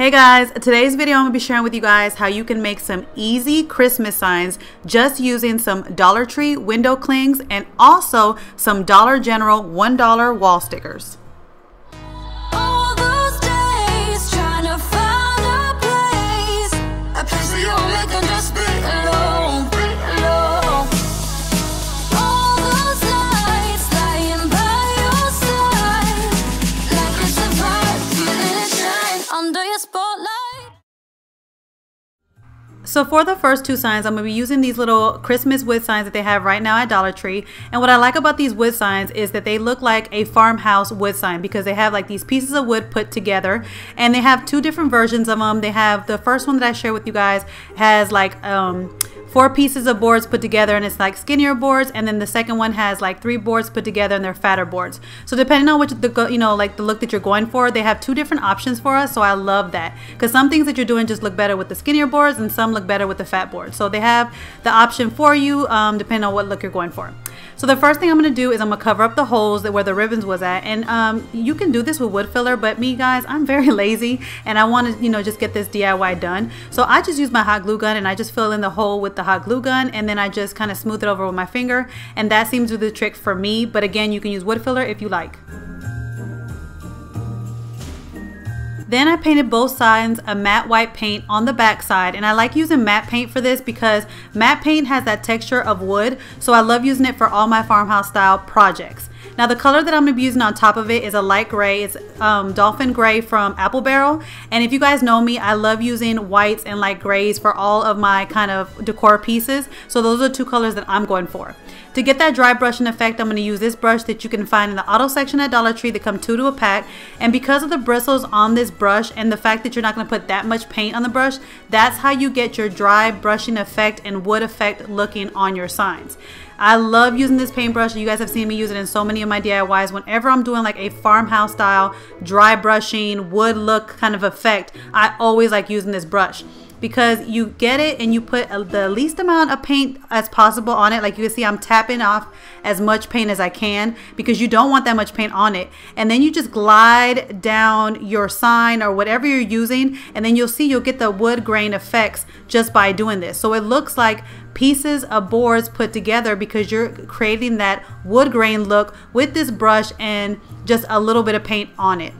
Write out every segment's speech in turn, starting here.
Hey guys, today's video I'm going to be sharing with you guys how you can make some easy Christmas signs just using some Dollar Tree window clings and also some Dollar General $1 wall stickers. So for the first two signs, I'm going to be using these little Christmas wood signs that they have right now at Dollar Tree. And what I like about these wood signs is that they look like a farmhouse wood sign because they have like these pieces of wood put together and they have two different versions of them. They have the first one that I share with you guys has like um, four pieces of boards put together and it's like skinnier boards and then the second one has like three boards put together and they're fatter boards so depending on which the you know like the look that you're going for they have two different options for us so I love that because some things that you're doing just look better with the skinnier boards and some look better with the fat boards so they have the option for you um, depending on what look you're going for so the first thing I'm going to do is I'm going to cover up the holes that where the ribbons was at. And um, you can do this with wood filler, but me guys, I'm very lazy and I want to, you know, just get this DIY done. So I just use my hot glue gun and I just fill in the hole with the hot glue gun and then I just kind of smooth it over with my finger. And that seems to be the trick for me. But again, you can use wood filler if you like. Then I painted both sides a matte white paint on the back side and I like using matte paint for this because matte paint has that texture of wood so I love using it for all my farmhouse style projects. Now the color that I'm going to be using on top of it is a light gray. It's um, Dolphin Gray from Apple Barrel. And if you guys know me, I love using whites and light grays for all of my kind of decor pieces. So those are two colors that I'm going for. To get that dry brushing effect, I'm going to use this brush that you can find in the auto section at Dollar Tree. They come two to a pack. And because of the bristles on this brush and the fact that you're not going to put that much paint on the brush, that's how you get your dry brushing effect and wood effect looking on your signs. I love using this paintbrush. You guys have seen me use it in so many of my DIYs. Whenever I'm doing like a farmhouse style, dry brushing, wood look kind of effect, I always like using this brush because you get it and you put uh, the least amount of paint as possible on it. Like you can see, I'm tapping off as much paint as I can because you don't want that much paint on it. And then you just glide down your sign or whatever you're using. And then you'll see you'll get the wood grain effects just by doing this. So it looks like pieces of boards put together because you're creating that wood grain look with this brush and just a little bit of paint on it.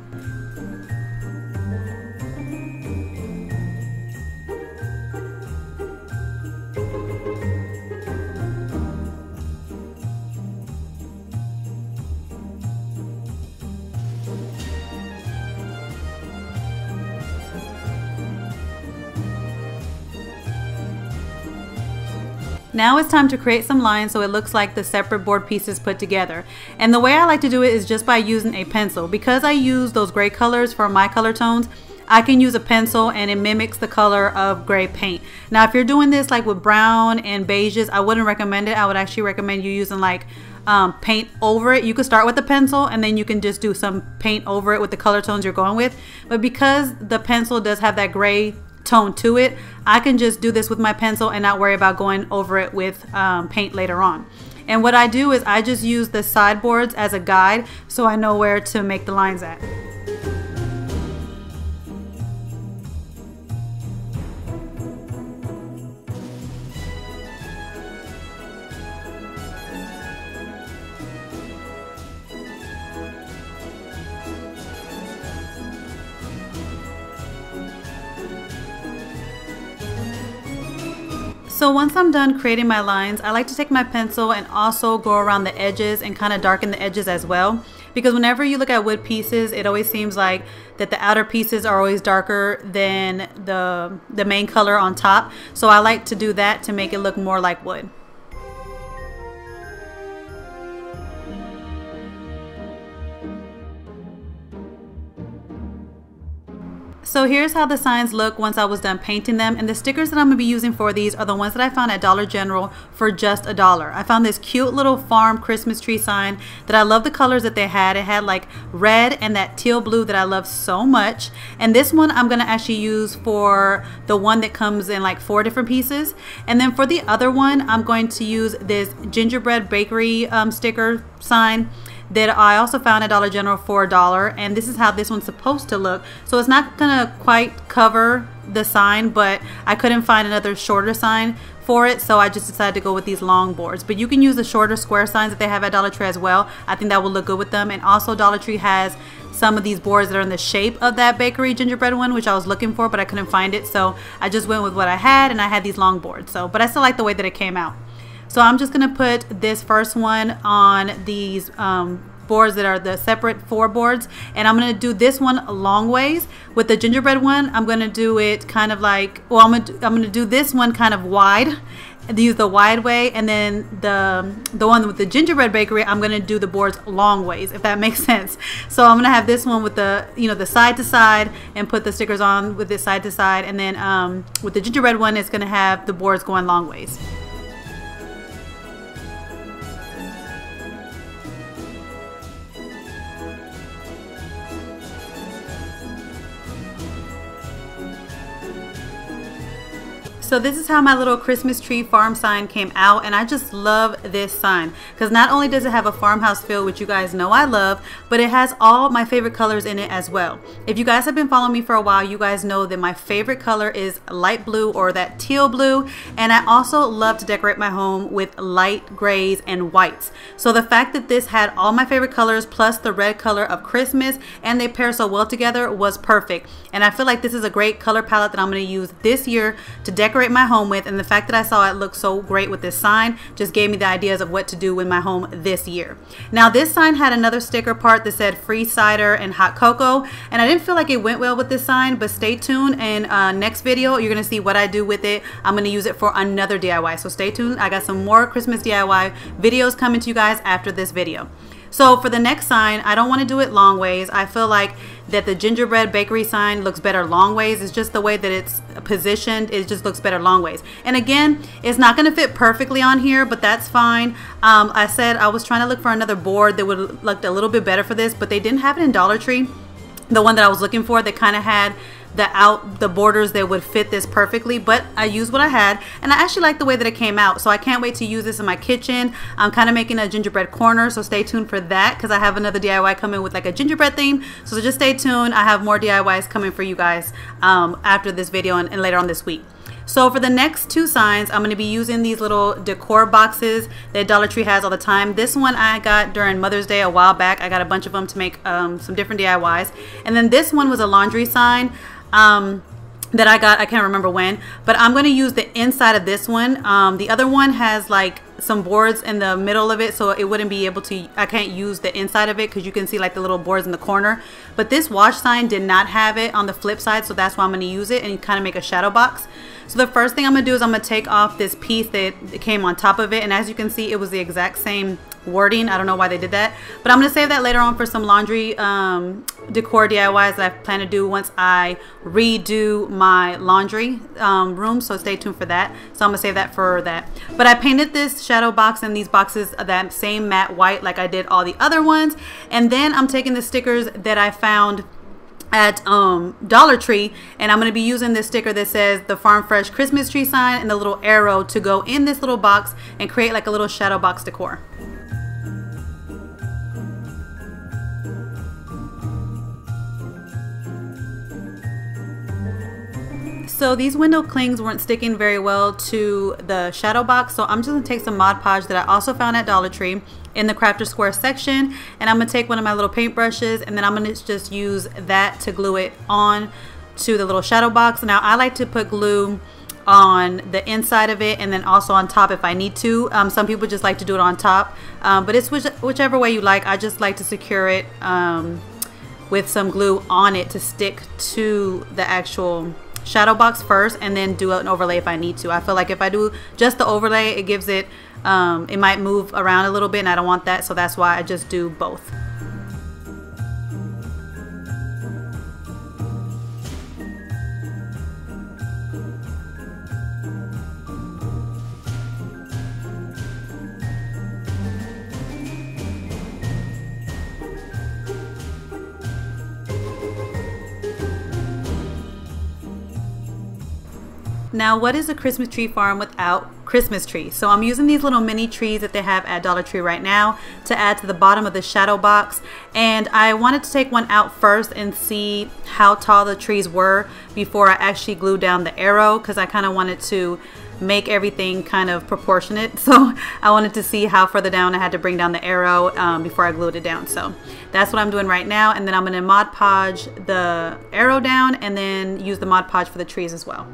Now it's time to create some lines so it looks like the separate board pieces put together. And the way I like to do it is just by using a pencil. Because I use those gray colors for my color tones, I can use a pencil and it mimics the color of gray paint. Now if you're doing this like with brown and beiges, I wouldn't recommend it. I would actually recommend you using like um, paint over it. You could start with the pencil and then you can just do some paint over it with the color tones you're going with. But because the pencil does have that gray tone to it, I can just do this with my pencil and not worry about going over it with um, paint later on. And what I do is I just use the sideboards as a guide so I know where to make the lines at. So once I'm done creating my lines, I like to take my pencil and also go around the edges and kind of darken the edges as well. Because whenever you look at wood pieces, it always seems like that the outer pieces are always darker than the, the main color on top. So I like to do that to make it look more like wood. So here's how the signs look once I was done painting them. And the stickers that I'm gonna be using for these are the ones that I found at Dollar General for just a dollar. I found this cute little farm Christmas tree sign that I love the colors that they had. It had like red and that teal blue that I love so much. And this one I'm gonna actually use for the one that comes in like four different pieces. And then for the other one, I'm going to use this gingerbread bakery um, sticker sign that I also found at Dollar General for a dollar and this is how this one's supposed to look so it's not gonna quite cover the sign, but I couldn't find another shorter sign for it, so I just decided to go with these long boards. But you can use the shorter square signs that they have at Dollar Tree as well. I think that will look good with them. And also Dollar Tree has some of these boards that are in the shape of that bakery gingerbread one, which I was looking for, but I couldn't find it. So I just went with what I had and I had these long boards. So, but I still like the way that it came out. So I'm just gonna put this first one on these um, boards that are the separate four boards. And I'm gonna do this one long ways. With the gingerbread one I'm gonna do it kind of like well I'm gonna, I'm gonna do this one kind of wide use the wide way. And then the the one with the gingerbread bakery I'm gonna do the boards long ways if that makes sense. So I'm gonna have this one with the you know the side to side and put the stickers on with this side to side. And then um, with the gingerbread one it's gonna have the boards going long ways So this is how my little Christmas tree farm sign came out and I just love this sign because not only does it have a farmhouse feel which you guys know I love but it has all my favorite colors in it as well. If you guys have been following me for a while you guys know that my favorite color is light blue or that teal blue and I also love to decorate my home with light grays and whites. So the fact that this had all my favorite colors plus the red color of Christmas and they pair so well together was perfect and I feel like this is a great color palette that I'm going to use this year to decorate decorate my home with and the fact that I saw it look so great with this sign just gave me the ideas of what to do with my home this year. Now this sign had another sticker part that said free cider and hot cocoa and I didn't feel like it went well with this sign but stay tuned and uh, next video you're gonna see what I do with it. I'm gonna use it for another DIY so stay tuned. I got some more Christmas DIY videos coming to you guys after this video. So for the next sign, I don't want to do it long ways. I feel like that the gingerbread bakery sign looks better long ways. It's just the way that it's positioned. It just looks better long ways. And again, it's not going to fit perfectly on here, but that's fine. Um, I said I was trying to look for another board that would look a little bit better for this, but they didn't have it in Dollar Tree. The one that I was looking for that kind of had the out the borders that would fit this perfectly but I used what I had and I actually like the way that it came out so I can't wait to use this in my kitchen I'm kind of making a gingerbread corner so stay tuned for that because I have another DIY coming with like a gingerbread theme so just stay tuned I have more DIYs coming for you guys um, after this video and, and later on this week so for the next two signs, I'm going to be using these little decor boxes that Dollar Tree has all the time. This one I got during Mother's Day a while back. I got a bunch of them to make um, some different DIYs. And then this one was a laundry sign um, that I got. I can't remember when, but I'm going to use the inside of this one. Um, the other one has like some boards in the middle of it so it wouldn't be able to I can't use the inside of it because you can see like the little boards in the corner but this wash sign did not have it on the flip side so that's why I'm going to use it and kind of make a shadow box so the first thing I'm to do is I'm to take off this piece that came on top of it and as you can see it was the exact same wording. I don't know why they did that, but I'm going to save that later on for some laundry um, decor DIYs that I plan to do once I redo my laundry um, room. So stay tuned for that. So I'm going to save that for that. But I painted this shadow box and these boxes that same matte white like I did all the other ones. And then I'm taking the stickers that I found at um, Dollar Tree and I'm going to be using this sticker that says the Farm Fresh Christmas tree sign and the little arrow to go in this little box and create like a little shadow box decor. So these window clings weren't sticking very well to the shadow box. So I'm just gonna take some Mod Podge that I also found at Dollar Tree in the Crafter Square section. And I'm gonna take one of my little paint brushes and then I'm gonna just use that to glue it on to the little shadow box. Now I like to put glue on the inside of it and then also on top if I need to. Um, some people just like to do it on top, um, but it's which, whichever way you like. I just like to secure it um, with some glue on it to stick to the actual shadow box first and then do an overlay if I need to. I feel like if I do just the overlay, it gives it, um, it might move around a little bit and I don't want that. So that's why I just do both. Now, what is a Christmas tree farm without Christmas trees? So I'm using these little mini trees that they have at Dollar Tree right now to add to the bottom of the shadow box. And I wanted to take one out first and see how tall the trees were before I actually glued down the arrow because I kind of wanted to make everything kind of proportionate. So I wanted to see how further down I had to bring down the arrow um, before I glued it down. So that's what I'm doing right now. And then I'm going to Mod Podge the arrow down and then use the Mod Podge for the trees as well.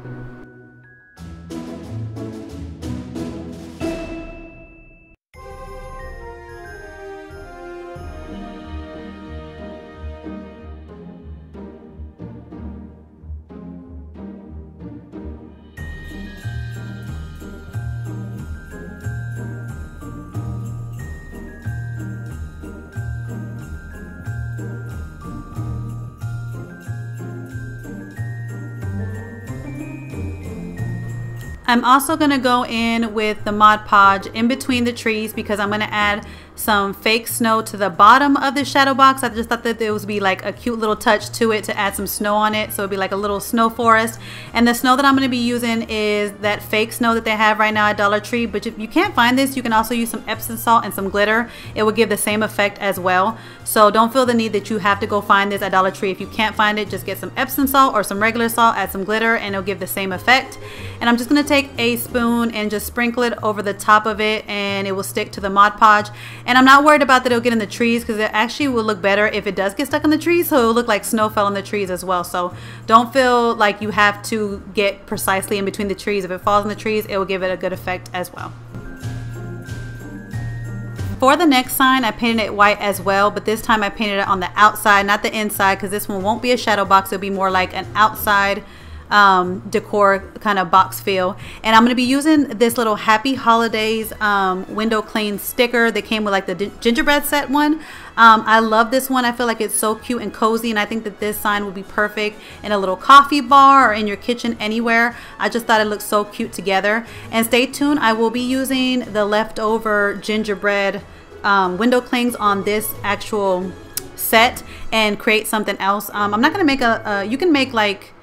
I'm also going to go in with the Mod Podge in between the trees because I'm going to add some fake snow to the bottom of the shadow box. I just thought that there would be like a cute little touch to it to add some snow on it. So it'd be like a little snow forest. And the snow that I'm going to be using is that fake snow that they have right now at Dollar Tree. But if you can't find this, you can also use some Epsom salt and some glitter. It will give the same effect as well. So don't feel the need that you have to go find this at Dollar Tree. If you can't find it, just get some Epsom salt or some regular salt, add some glitter, and it'll give the same effect. And I'm just going to take a spoon and just sprinkle it over the top of it and it will stick to the Mod Podge. And I'm not worried about that it'll get in the trees because it actually will look better if it does get stuck in the trees. So it'll look like snow fell on the trees as well. So don't feel like you have to get precisely in between the trees. If it falls in the trees, it will give it a good effect as well. For the next sign, I painted it white as well, but this time I painted it on the outside, not the inside, because this one won't be a shadow box. It'll be more like an outside um, decor kind of box feel. And I'm going to be using this little Happy Holidays um, window cling sticker that came with like the gingerbread set one. Um, I love this one. I feel like it's so cute and cozy and I think that this sign would be perfect in a little coffee bar or in your kitchen anywhere. I just thought it looked so cute together. And stay tuned. I will be using the leftover gingerbread um, window clings on this actual set and create something else. Um, I'm not going to make a, a, you can make like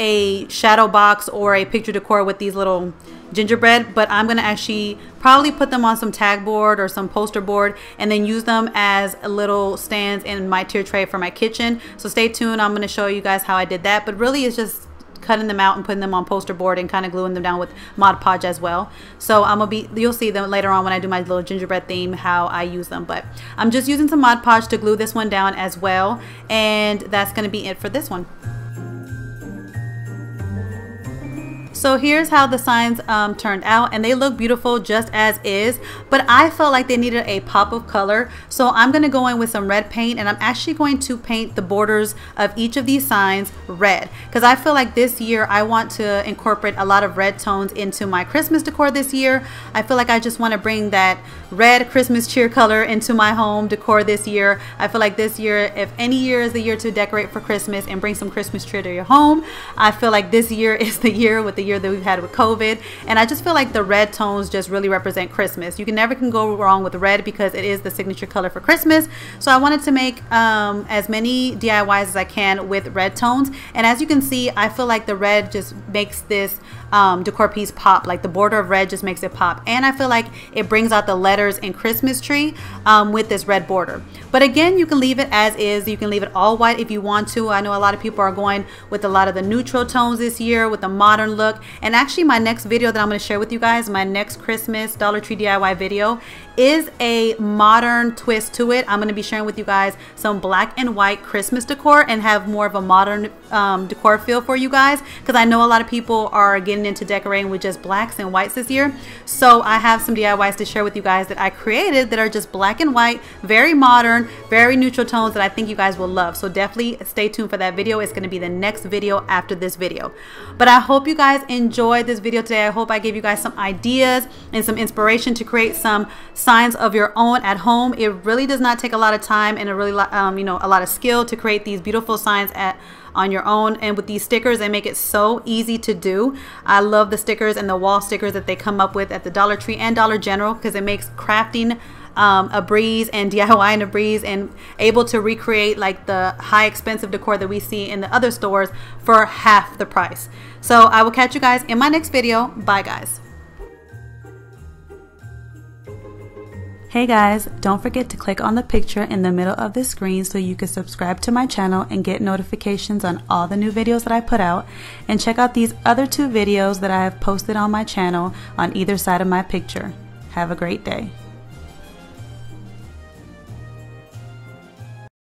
a shadow box or a picture decor with these little gingerbread but I'm gonna actually probably put them on some tag board or some poster board and then use them as a little stands in my tier tray for my kitchen so stay tuned I'm gonna show you guys how I did that but really it's just cutting them out and putting them on poster board and kind of gluing them down with Mod Podge as well. So I'm gonna be, you'll see them later on when I do my little gingerbread theme, how I use them. But I'm just using some Mod Podge to glue this one down as well. And that's gonna be it for this one. So here's how the signs um, turned out and they look beautiful just as is, but I felt like they needed a pop of color. So I'm gonna go in with some red paint and I'm actually going to paint the borders of each of these signs red because I feel like this year I want to incorporate a lot of red tones into my Christmas decor this year. I feel like I just wanna bring that red Christmas cheer color into my home decor this year. I feel like this year, if any year is the year to decorate for Christmas and bring some Christmas cheer to your home, I feel like this year is the year with the year that we've had with COVID. And I just feel like the red tones just really represent Christmas. You can never can go wrong with red because it is the signature color for Christmas. So I wanted to make um, as many DIYs as I can with red tones. And as you can see, I feel like the red just makes this um, decor piece pop. Like the border of red just makes it pop. And I feel like it brings out the letters and Christmas tree um, with this red border. But again, you can leave it as is. You can leave it all white if you want to. I know a lot of people are going with a lot of the neutral tones this year with a modern look. And actually my next video that I'm going to share with you guys, my next Christmas Dollar Tree DIY video is a modern twist to it. I'm going to be sharing with you guys some black and white Christmas decor and have more of a modern um, decor feel for you guys because I know a lot of people are getting into decorating with just blacks and whites this year. So I have some DIYs to share with you guys that I created that are just black and white, very modern, very neutral tones that I think you guys will love. So definitely stay tuned for that video. It's going to be the next video after this video. But I hope you guys enjoyed this video today. I hope I gave you guys some ideas and some inspiration to create some signs of your own at home. It really does not take a lot of time and a really, um, you know, a lot of skill to create these beautiful signs at on your own and with these stickers they make it so easy to do I love the stickers and the wall stickers that they come up with at the Dollar Tree and Dollar General because it makes crafting um, a breeze and DIY in a breeze and able to recreate like the high expensive decor that we see in the other stores for half the price. So I will catch you guys in my next video. Bye guys. Hey guys, don't forget to click on the picture in the middle of the screen so you can subscribe to my channel and get notifications on all the new videos that I put out. And check out these other two videos that I have posted on my channel on either side of my picture. Have a great day.